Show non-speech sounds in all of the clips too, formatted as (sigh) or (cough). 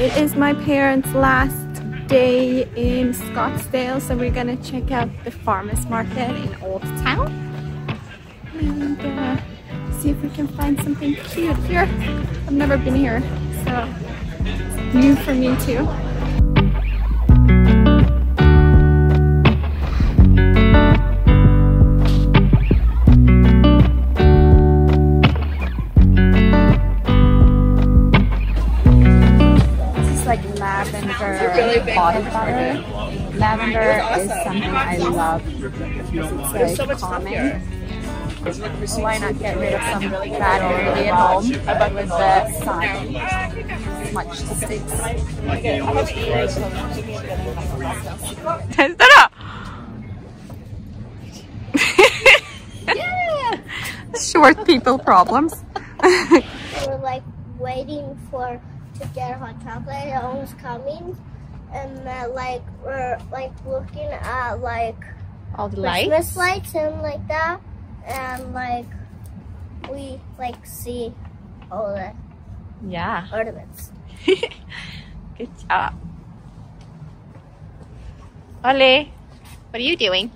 It is my parents' last day in Scottsdale, so we're gonna check out the farmers market in Old Town and uh, see if we can find something cute here. I've never been here, so new for me too. lavender really body butter. Lavender awesome. is something I love. It's so, so calming. Like why not get rid of some really bad oily at home with the sun? Much sticks. そしたら Short people problems. We're like waiting for to get hot chocolate. It's almost coming, and then like we're like looking at like all the Christmas lights, lights and like that, and like we like see all the yeah (laughs) ornaments. Good job. Ole, what are you doing?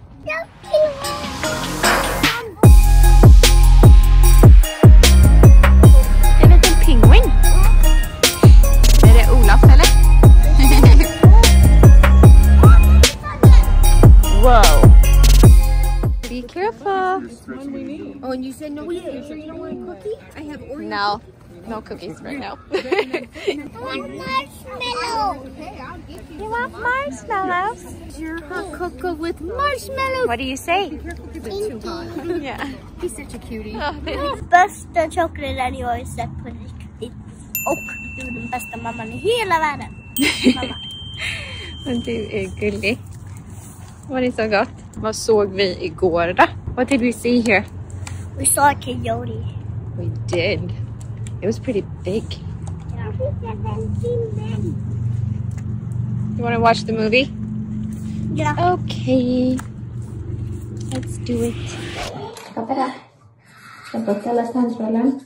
Oh, and you said no oh, cookies. You sure you don't want a cookie? I have Oreo. No, no cookies right now. (laughs) Marshmallow. I'll get you. you want marshmallows? your hot cocoa with marshmallows. What do you say? Careful because it's too hot. (laughs) Yeah. He's such a cutie. Oh, (laughs) thanks. Bästa chokladen jag har sett på riktigt. Och du är den bästa mamman i hela världen. Mamma. Men du är gullig. Var det så gott? Vad såg vi igår då? What did we see here? We saw a coyote. We did. It was pretty big. You want to watch the movie? Ja. Okay. Let's do it. Pappa då? Ska jag plocka alla tandtrollen?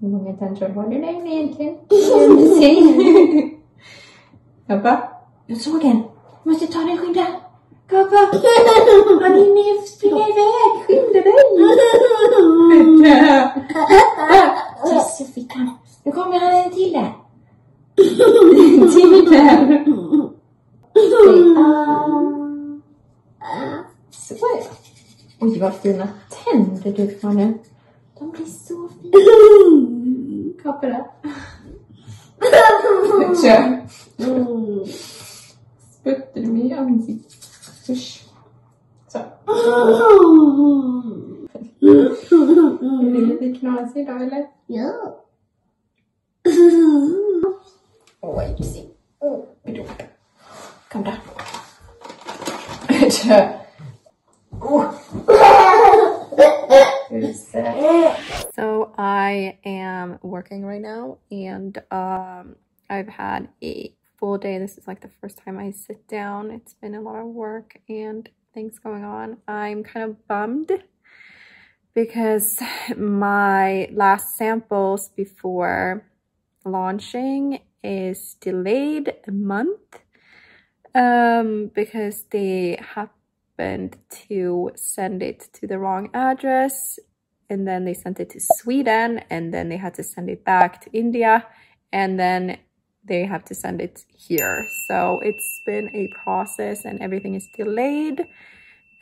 Hur många tandtroll har du där egentligen? Pappa? Jag såg en. Du måste Pappa! Han hinner springa iväg. Skynda dig! Yes, fick han. Nu kommer han en till där. Till där. Så. Oj, vad fina tänder du har nu. De blir så fina. Kappa det. Kör. Spötte du mig i ansiktet? Usch. Så. Är du lite knasig idag eller? Ja. Oj, du ser. Oh. Kom då. Oh. (laughs) So I am working right now and um, I've had a full day. This is like the first time I sit down. It's been a lot of work and things going on. I'm kind of bummed because my last samples before launching is delayed a month um, because they happened to send it to the wrong address and then they sent it to Sweden and then they had to send it back to India and then they have to send it here. So it's been a process and everything is delayed.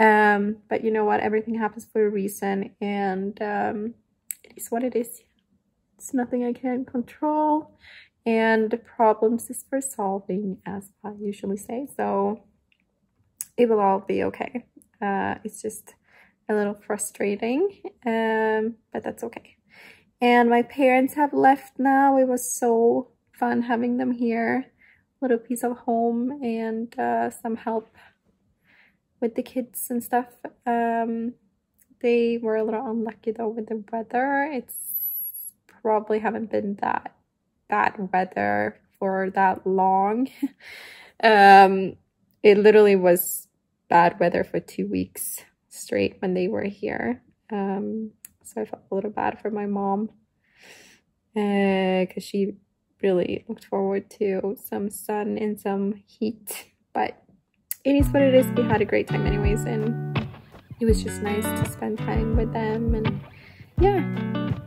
Um, but you know what? Everything happens for a reason and um, it is what it is. It's nothing I can control and the problems is for solving as I usually say. So it will all be okay. Uh, it's just a little frustrating, um, but that's okay. And my parents have left now. It was so fun having them here. Little piece of home and uh, some help with the kids and stuff. Um, they were a little unlucky though with the weather. It's probably haven't been that bad weather for that long. (laughs) um, it literally was bad weather for two weeks straight when they were here. Um, so I felt a little bad for my mom because she really looked forward to some sun and some heat. But it is what it is. We had a great time anyways and it was just nice to spend time with them and yeah